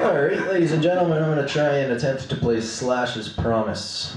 Alright, ladies and gentlemen, I'm going to try and attempt to play Slash's Promise.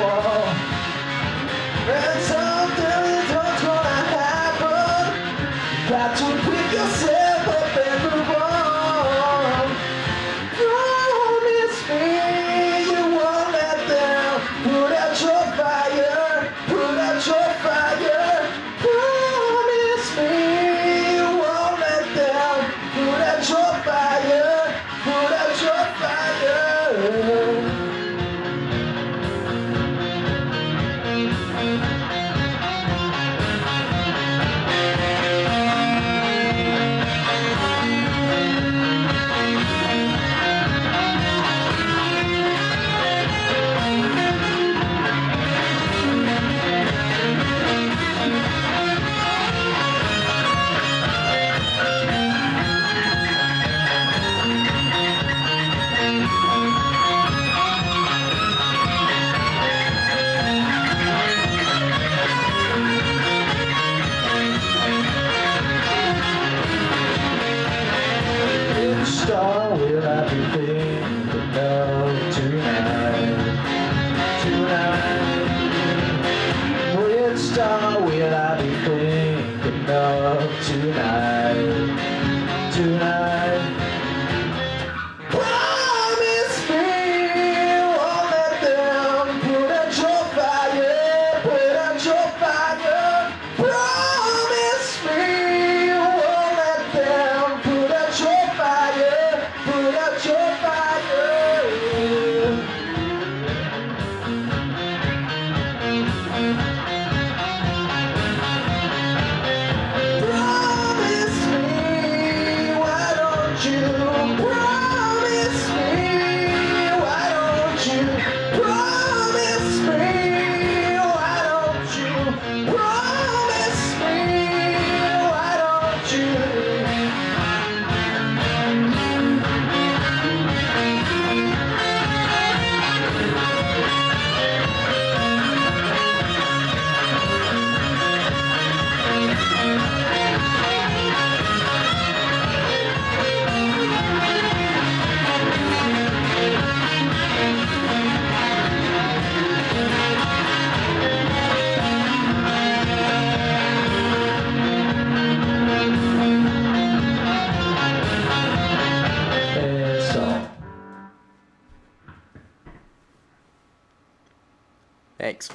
fall. And Thanks.